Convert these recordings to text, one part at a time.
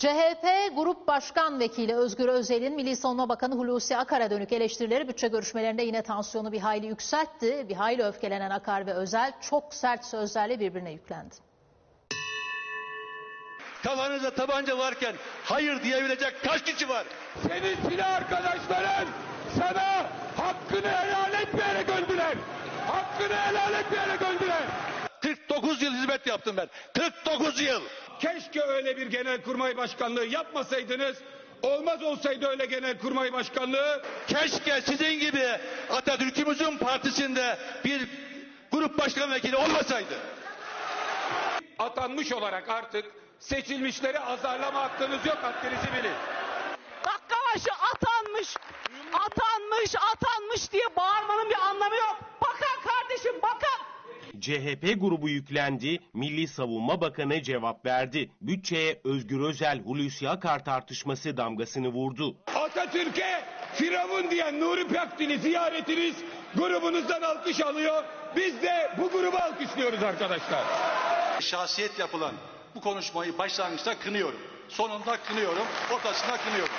CHP Grup Başkan Vekili Özgür Özel'in Milli Savunma Bakanı Hulusi Akar'a dönük eleştirileri bütçe görüşmelerinde yine tansiyonu bir hayli yükseltti. Bir hayli öfkelenen Akar ve Özel çok sert sözlerle birbirine yüklendi. Kafanızda tabanca varken hayır diyebilecek kaç kişi var? Senin silah arkadaşların sana hakkını helal etmeyerek öldüler. Hakkını helal etmeyerek öldüler. 49 yıl hizmet yaptım ben. 49 yıl. Keşke öyle bir genelkurmay başkanlığı yapmasaydınız. Olmaz olsaydı öyle genelkurmay başkanlığı. Keşke sizin gibi Atatürk'ümüzün partisinde bir grup başkan vekili olmasaydı. Atanmış olarak artık seçilmişleri azarlama hakkınız yok haddinizi bilin. dakika başı atanmış, atanmış, atanmış diye bağırmanın bir anlamı yok. Bakan kardeşim bakan. CHP grubu yüklendi, Milli Savunma Bakanı cevap verdi. Bütçeye Özgür Özel Hulusi Akar tartışması damgasını vurdu. Atatürk'e Firavun diyen Nuri Pakdil'i ziyaretiniz grubunuzdan alkış alıyor. Biz de bu grubu alkışlıyoruz arkadaşlar. Şahsiyet yapılan bu konuşmayı başlangıçta kınıyorum. Sonunda kınıyorum, ortasında kınıyorum.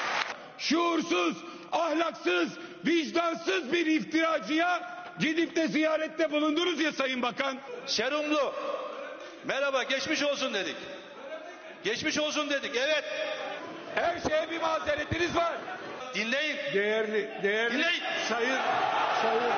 şuursuz, ahlaksız, vicdansız bir iftiracıya gidip de ziyarette bulundunuz ya Sayın Bakan. Serumlu. Merhaba, geçmiş olsun dedik. Geçmiş olsun dedik, evet. Her şeye bir mazeretiniz var. Dinleyin, Değerli, değerli Dinleyin. Sayın, Sayın,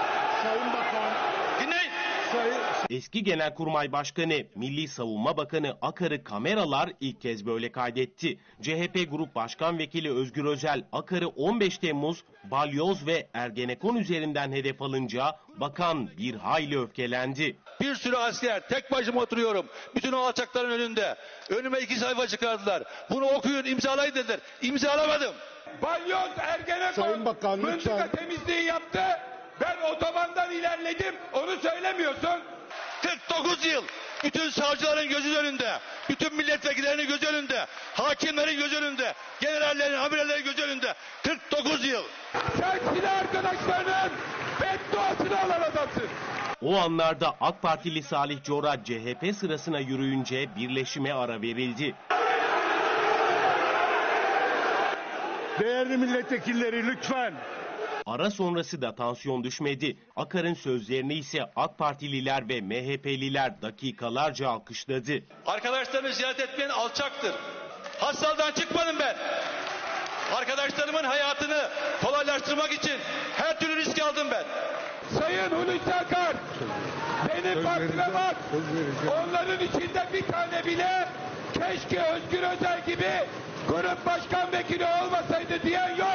Sayın Bakan, dinleyin. Sayın, Eski Genelkurmay Başkanı, Milli Savunma Bakanı Akar'ı kameralar ilk kez böyle kaydetti. CHP Grup Başkan Vekili Özgür Özel, Akar'ı 15 Temmuz, Balyoz ve Ergenekon üzerinden hedef alınca bakan bir hayli öfkelendi. Bir sürü asker, tek başıma oturuyorum. Bütün o alçakların önünde. Önüme iki sayfa çıkardılar. Bunu okuyun, imzalayın dediler. İmzalamadım. Balyoz Ergenekon Sayın Bakan, mıntıka lütfen. temizliği yaptı. Ben otobandan ilerledim. Onu söylemiyorsun. 49 yıl bütün savcıların gözü önünde, bütün milletvekillerinin gözü önünde, hakimlerin gözü önünde, generallerin, amirallerin gözü önünde. 49 yıl. Sen silah arkadaşlarının bedduasını alan adamsın. O anlarda AK Partili Salih Cora CHP sırasına yürüyünce birleşime ara verildi. Değerli milletvekilleri lütfen. Ara sonrası da tansiyon düşmedi. Akar'ın sözlerini ise AK Partililer ve MHP'liler dakikalarca alkışladı. Arkadaşlarımı ziyaret etmeyen alçaktır. Hastalıktan çıkmadım ben. Arkadaşlarımın hayatını kolaylaştırmak için her türlü risk aldım ben. Sayın Hulusi Akar, benim partime bak. Onların içinde bir tane bile keşke Özgür Özel gibi grup başkan vekili olmasaydı diyen yok.